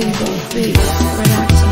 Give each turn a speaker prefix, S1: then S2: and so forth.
S1: single beat, relaxing.